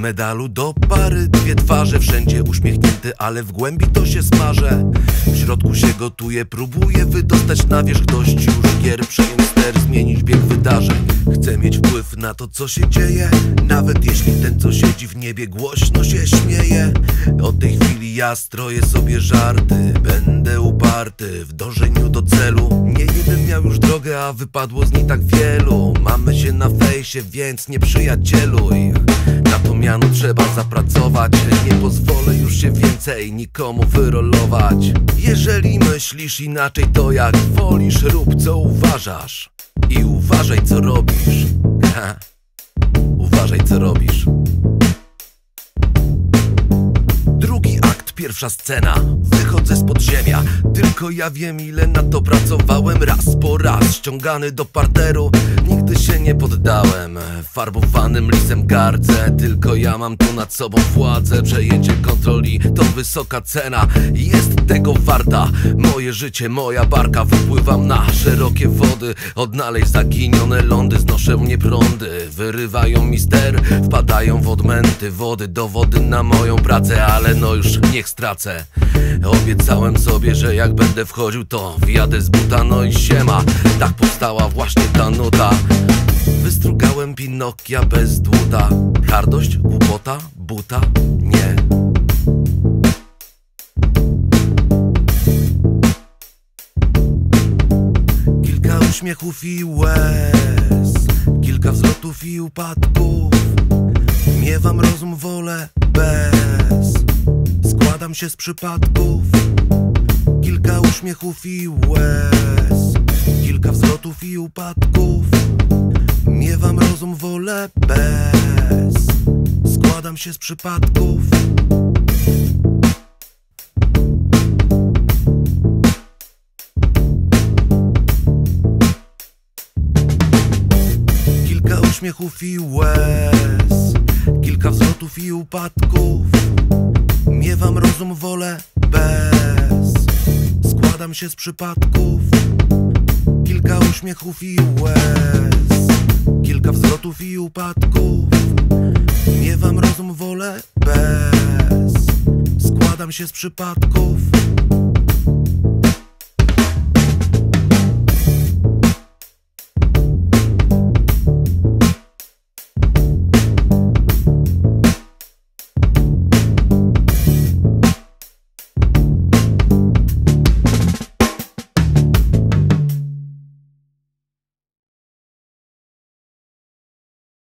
medalu do pary. Dwie twarze, wszędzie uśmiechnięte, ale w głębi to się smaże. W środku się gotuje, próbuje wydostać na wierzch dość już gier. Przejąć ster, zmienić bieg wydarzeń. Chcę mieć wpływ na to, co się dzieje. Nawet jeśli ten, co siedzi w niebie, głośno się śmieje. Od tej chwili ja stroję sobie żarty. Będę uparty w dążeniu do celu. Nie jeden miał już drogę, a wypadło z niej tak wielu. Mamy się na fejsie, więc nie przyjacieluj Na to miano trzeba zapracować. Nie pozwolę już się więcej nikomu wyrolować. Jeżeli myślisz inaczej, to jak wolisz Rób co uważasz. I uważaj co robisz. Ha. Uważaj co robisz. Drugi akt, pierwsza scena. Wychodzę z podziemia. Tylko ja wiem ile na to pracowałem. Raz po raz, ściągany do parteru Nigdy się nie poddałem. Farbowanym lisem gardzę. Tylko ja mam tu nad sobą władzę. Przejęcie kontroli to wysoka cena. Jest tego warta. Moje życie, moja barka. Wypływam na szerokie wody. Odnaleźć zaginione lądy. Znoszę mnie prądy. Wyrywają mi ster Wpadają w odmęty wody. Dowody na moją pracę. Ale no już niech stracę. Obiecałem sobie, że jak będę wchodził to Wjadę z buta, no i siema. Tak powstała Pinokia bez dłuta. Hardość, głupota, buta? Nie. Kilka uśmiechów i łez. Kilka wzlotów i upadków. Miewam rozum, wolę bez. Składam się z przypadków. Kilka uśmiechów i łez. Kilka wzlotów i upadków Miewam rozum, wolę bez. Składam się z przypadków. Kilka uśmiechów i łez. Kilka wzlotów i upadków. Miewam rozum, wolę bez. Składam się z przypadków. Kilka uśmiechów i łez Kilka wzlotów i upadków. Miewam rozum, wolę bez. Składam się z przypadków